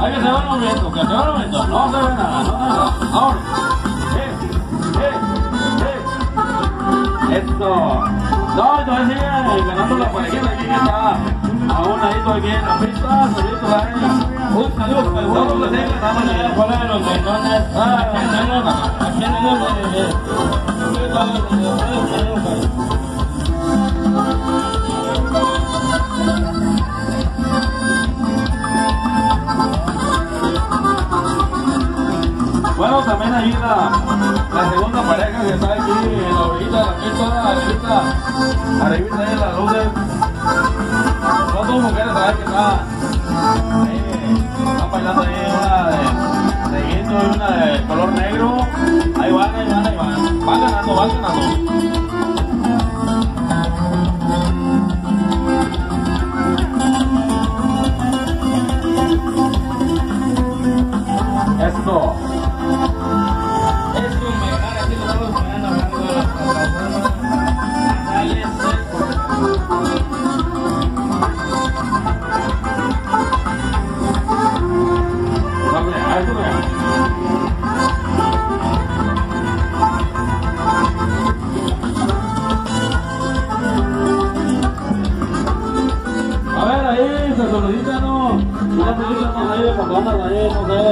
Hay que moviendo, que se va moviendo, no se ve nada, no. Esto. No, ganando la aquí que está aquí. Ah, Bueno, también ahí la, segunda pareja que está aquí en la orillita la pista, arribita, arribita de las luces. Son dos mujeres ahí que están, ahí, están bailando ahí una de, de y una de color negro. Ahí van, ahí van, ahí van. Van ganando, van ganando. Solicitan ahí, no sé.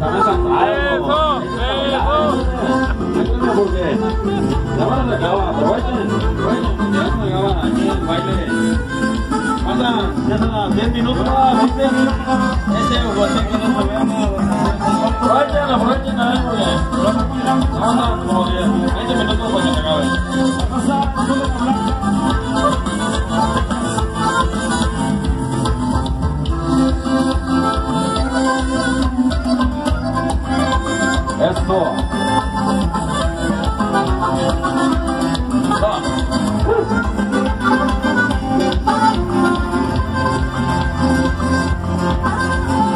También cantar. Eso, porque ya van a acabar, aprovechen, aprovechen, ya se acaban aquí el baile. Faltan, ya son 10 minutos, 20. Ese bote que no se Esto. Va.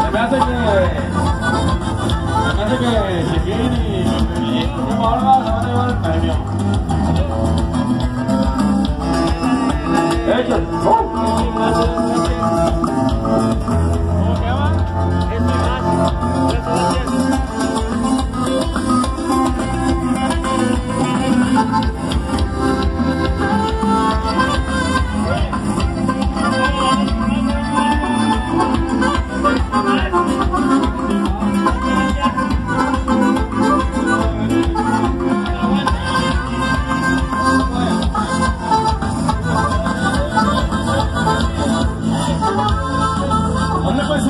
Se me hace que. Se me hace que Chiquín y y Primo Olga se van a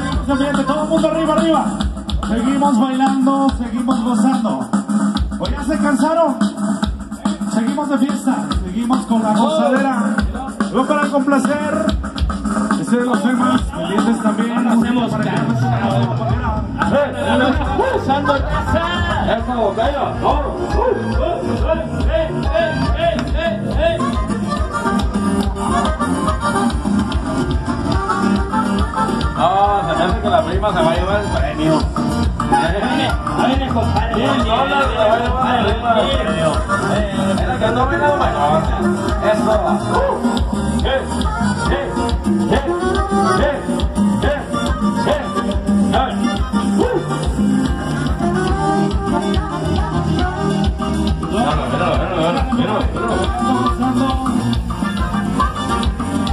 ambiente? Todo el mundo arriba, arriba. Seguimos bailando, seguimos gozando. ¿O ya se cansaron? Seguimos de fiesta, seguimos con la gozadera. Luego para complacer, ese de los temas, pendientes también. Hacemos para que ¡Santo ¡Esa botella! ¡Oro! ¡Eh! ¡Eh! ¡Eh! ¡Eh! ¡Eh! ¡Eh! ¡Eh!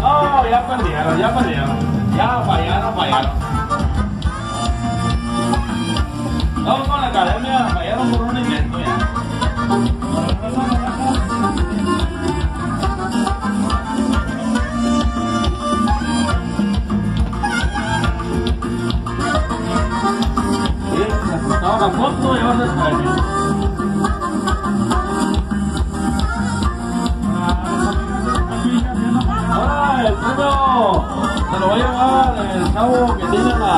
No, ya perdieron, ya perdieron. Ya fallaron. Vamos con la de llevarse el premio. Se lo va a llevar el chavo que tiene la,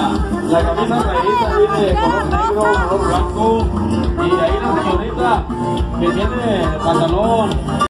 la camisa rayita ahí de color negro, color blanco. Y ahí la señorita que tiene el pantalón